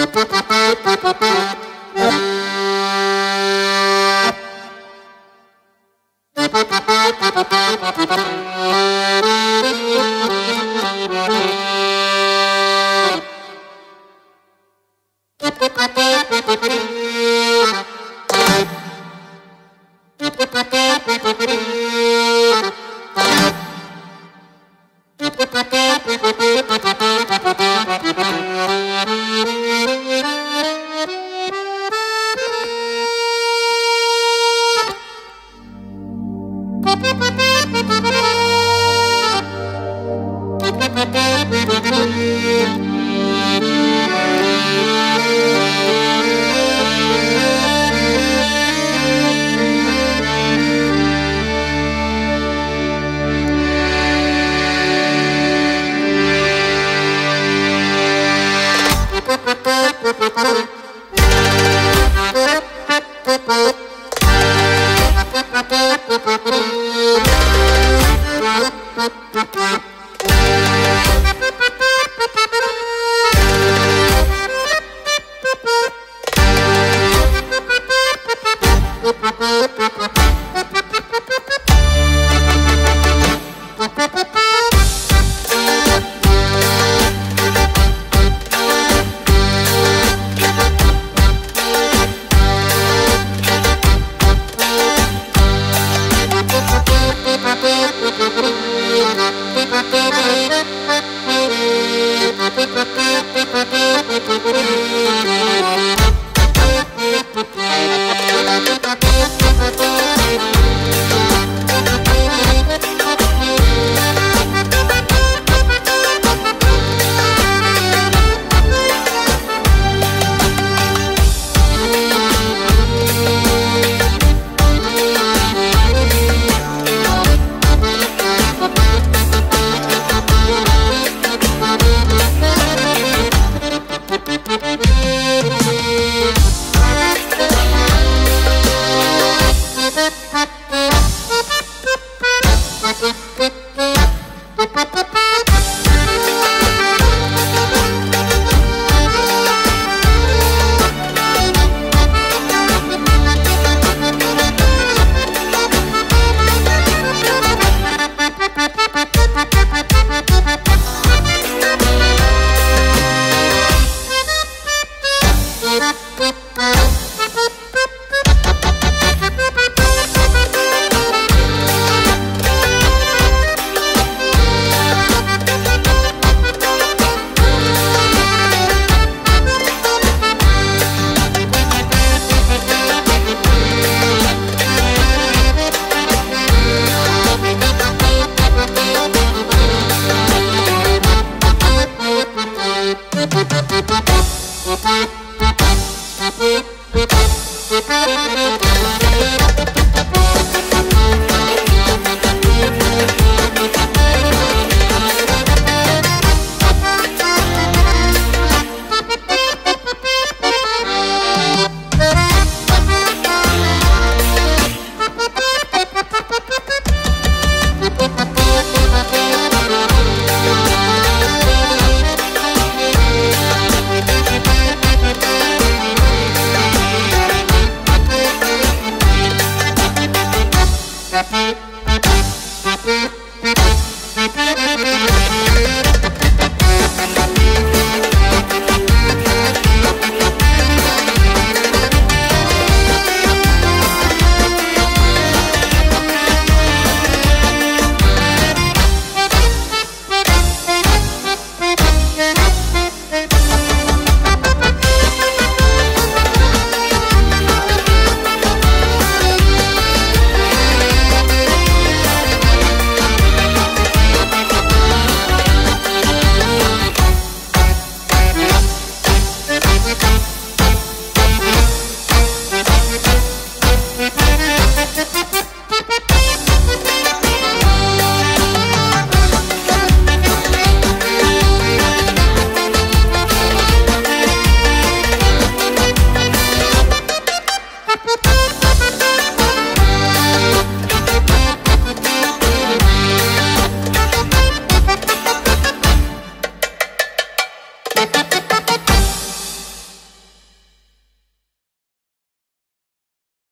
Ha ha ha! Thank